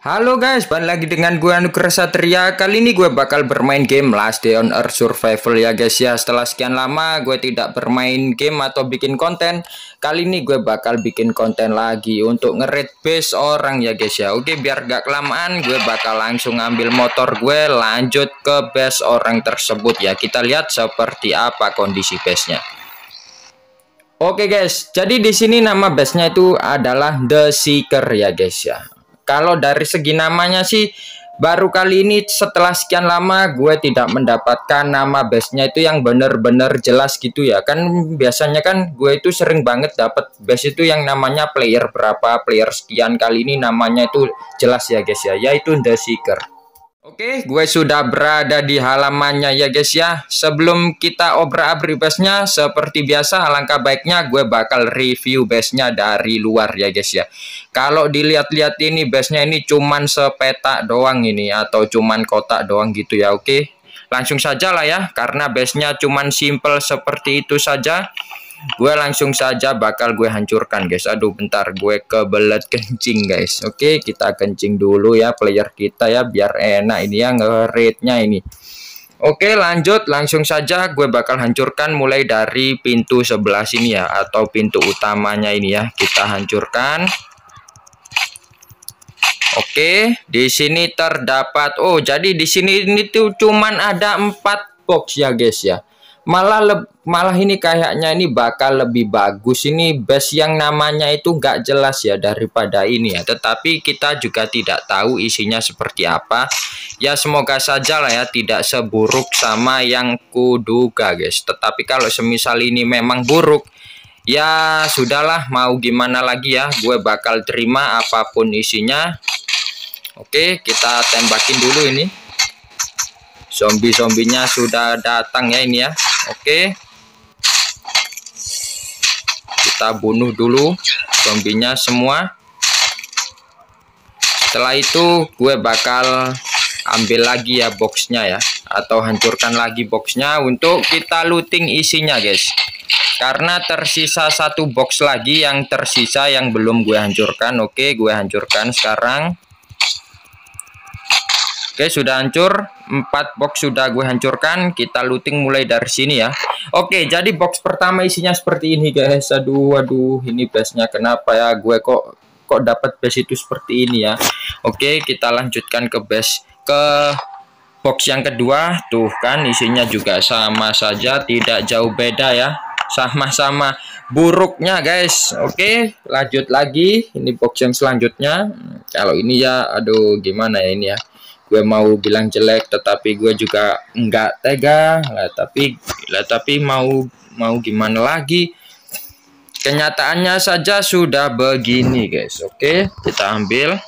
Halo guys, balik lagi dengan gue Anugrah Satria. Kali ini gue bakal bermain game Last Day on Earth Survival ya guys ya. Setelah sekian lama gue tidak bermain game atau bikin konten Kali ini gue bakal bikin konten lagi Untuk ngerit base orang ya guys ya. Oke biar gak kelamaan gue bakal langsung ambil motor gue Lanjut ke base orang tersebut ya. Kita lihat seperti apa kondisi base nya Oke guys, jadi di sini nama base-nya itu adalah The Seeker ya guys ya kalau dari segi namanya sih baru kali ini setelah sekian lama gue tidak mendapatkan nama base-nya itu yang bener-bener jelas gitu ya. Kan biasanya kan gue itu sering banget dapat base itu yang namanya player berapa player sekian kali ini namanya itu jelas ya guys ya. Yaitu The Seeker Oke, gue sudah berada di halamannya ya guys ya. Sebelum kita obrak-abrik base-nya, seperti biasa alangkah baiknya gue bakal review base-nya dari luar ya guys ya. Kalau dilihat-lihat ini base-nya ini cuman sepetak doang ini atau cuman kotak doang gitu ya, oke. Langsung saja lah ya, karena base-nya cuman simple seperti itu saja gue langsung saja bakal gue hancurkan guys. Aduh bentar. Gue kebelet kencing guys. Oke kita kencing dulu ya player kita ya biar enak ini ya nge-rate-nya ini. Oke lanjut. Langsung saja gue bakal hancurkan mulai dari pintu sebelah sini ya atau pintu utamanya ini ya. Kita hancurkan. Oke di sini terdapat oh jadi di sini ini tuh cuman ada empat box ya guys ya malah le malah ini kayaknya ini bakal lebih bagus. Ini base yang namanya itu nggak jelas ya daripada ini ya. Tetapi kita juga tidak tahu isinya seperti apa. Ya semoga saja lah ya tidak seburuk sama yang kuduga guys. Tetapi kalau semisal ini memang buruk ya sudahlah mau gimana lagi ya. Gue bakal terima apa pun isinya. Oke kita tembakin dulu ini. Zombie-zombinya sudah datang ya ini ya Oke. Kita bunuh dulu zombinya semua. Setelah itu gue bakal ambil lagi ya boxnya ya atau hancurkan lagi boxnya untuk kita looting isinya guys karena tersisa satu box lagi yang tersisa yang belum gue hancurkan oke gue hancurkan sekarang Oke sudah hancur. Empat box sudah gue hancurkan. Kita looting mulai dari sini ya. Oke jadi box pertama isinya seperti ini guys. Aduh aduh ini base-nya kenapa ya? Gue kok kok dapat base itu seperti ini ya? Oke kita lanjutkan ke base ke box yang kedua. Tuh kan isinya juga sama saja. Tidak jauh beda ya. Sama-sama buruknya guys. Oke lanjut lagi. Ini box yang selanjutnya. Kalau ini ya aduh gimana ya ini ya gue mau bilang jelek tetapi gue juga enggak tega. Lah tapi lah tapi mau mau gimana lagi? Kenyataannya saja sudah begini guys. Oke kita ambil.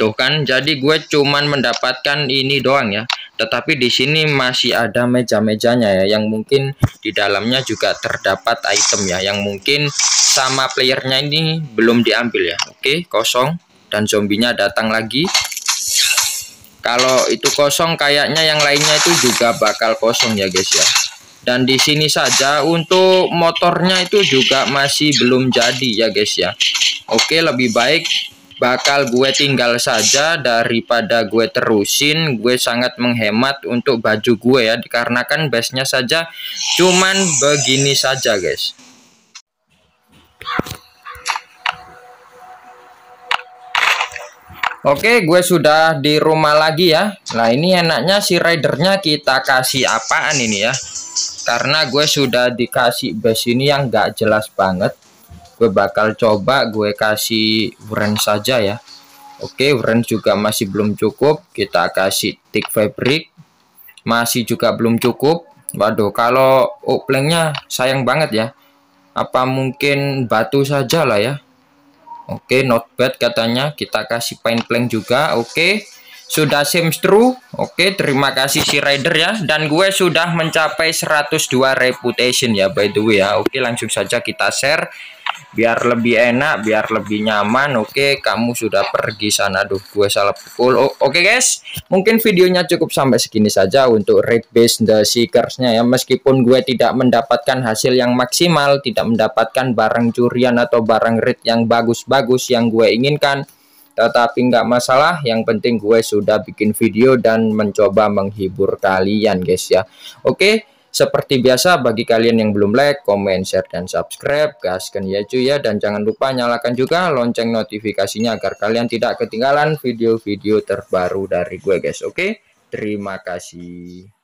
Tuh kan jadi gue cuman mendapatkan ini doang ya. Tetapi di sini masih ada meja-mejanya ya yang mungkin di dalamnya juga terdapat item ya yang mungkin sama playernya ini belum diambil ya. Oke kosong. Dan zombinya datang lagi kalau itu kosong kayaknya yang lainnya itu juga bakal kosong ya guys ya. Dan di sini saja untuk motornya itu juga masih belum jadi ya guys ya. Oke lebih baik bakal gue tinggal saja daripada gue terusin. Gue sangat menghemat untuk baju gue ya dikarenakan base nya saja cuman begini saja guys Oke, gue sudah di rumah lagi ya. Nah, ini enaknya si ridernya kita kasih apaan ini ya? Karena gue sudah dikasih base ini yang gak jelas banget. Gue bakal coba gue kasih wrench saja ya. Oke, wrench juga masih belum cukup. Kita kasih tick fabric. Masih juga belum cukup. Waduh, kalau oplengnya sayang banget ya. Apa mungkin batu saja lah ya? Oke, okay, not bad katanya. Kita kasih paint plank juga. Oke. Okay. Sudah seems true. Oke, okay, terima kasih si rider ya. Dan gue sudah mencapai 102 reputation ya by the way ya. Oke, langsung saja kita share biar lebih enak biar lebih nyaman oke. Kamu sudah pergi sana aduh gue salah pukul. Oke guys. Mungkin videonya cukup sampai segini saja untuk rate base the seekersnya ya. Meskipun gue tidak mendapatkan hasil yang maksimal tidak mendapatkan barang curian atau barang rate yang bagus-bagus yang gue inginkan. Tetapi nggak masalah yang penting gue sudah bikin video dan mencoba menghibur kalian guys ya. Oke seperti biasa bagi kalian yang belum like, comment, share, dan subscribe gaskan ya cuy ya. Dan jangan lupa nyalakan juga lonceng notifikasinya agar kalian tidak ketinggalan video-video terbaru dari gue guys. Oke terima kasih